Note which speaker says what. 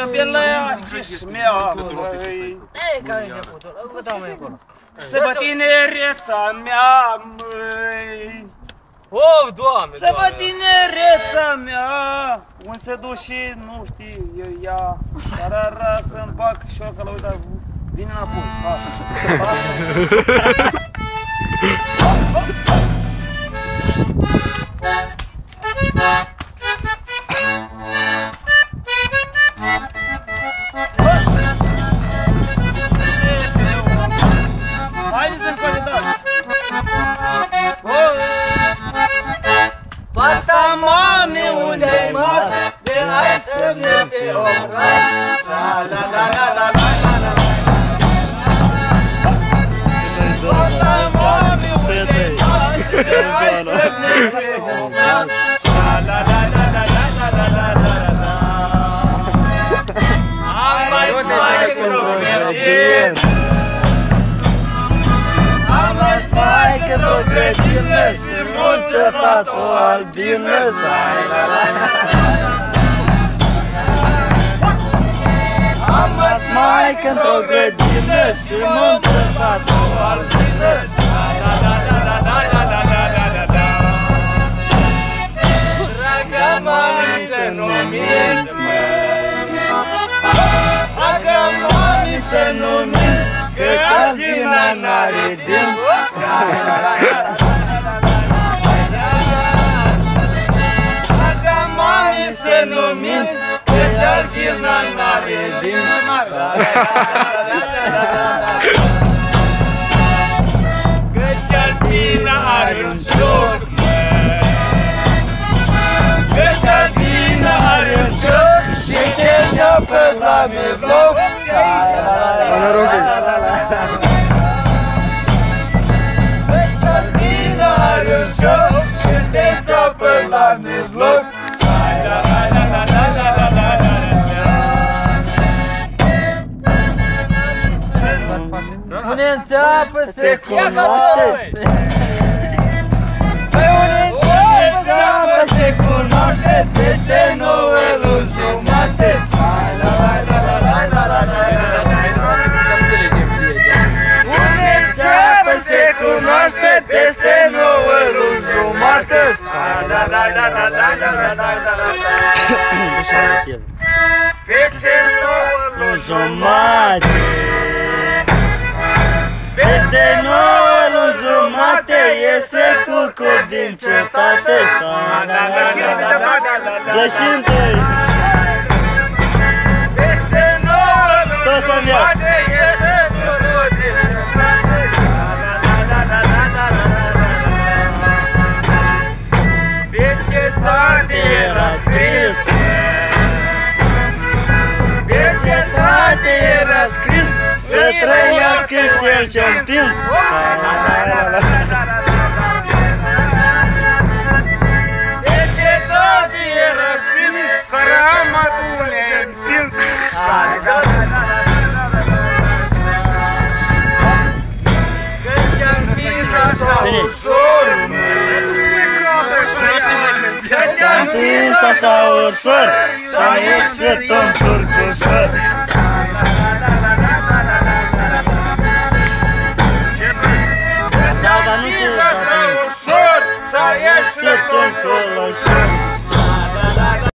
Speaker 1: că pe la cismea măi.
Speaker 2: Ei, care e vă.
Speaker 1: Să bă tinereța mea măi.
Speaker 2: Of, doamne,
Speaker 1: Să bă tinereța mea, Unde se duce, nu știu, eu ea. Tarara să-mi bag și eu că la uita, vine înapoi. Așa, așa.
Speaker 2: Pasta mami unde-ai mas De hai să ne pe obraz La la la la la la la la Pasta mami unde-ai mas De hai să ne pe mai mai progredin Am mai mai într-o grădină Și mulță stat o albină Lai la la la Am mai mai într-o grădină Și mulță stat o albină Lai la la la la la la la la la la la Dragă mami să nu minți măi Dragă mami să nu minți Geçen dinlenler idim. Agamani senu mint. Geçer dinlenler idim. Geçer dinlenler idim. Geçer dinlenler idim. She can't help it, love is love. La la Pune-n țeapă, se cunoaște. Păi unde țeapă se cunoaște Pe ce nouă luni jumate Peste nouă luni jumate Iese cucul din cetate Dă și întâi el ce împins! De ce tot e răspins, fără amatule împins? Când ce-a împins așa ușor, nu știu pe capă, Când ce-a împins așa ușor, s-a ieșit un turc.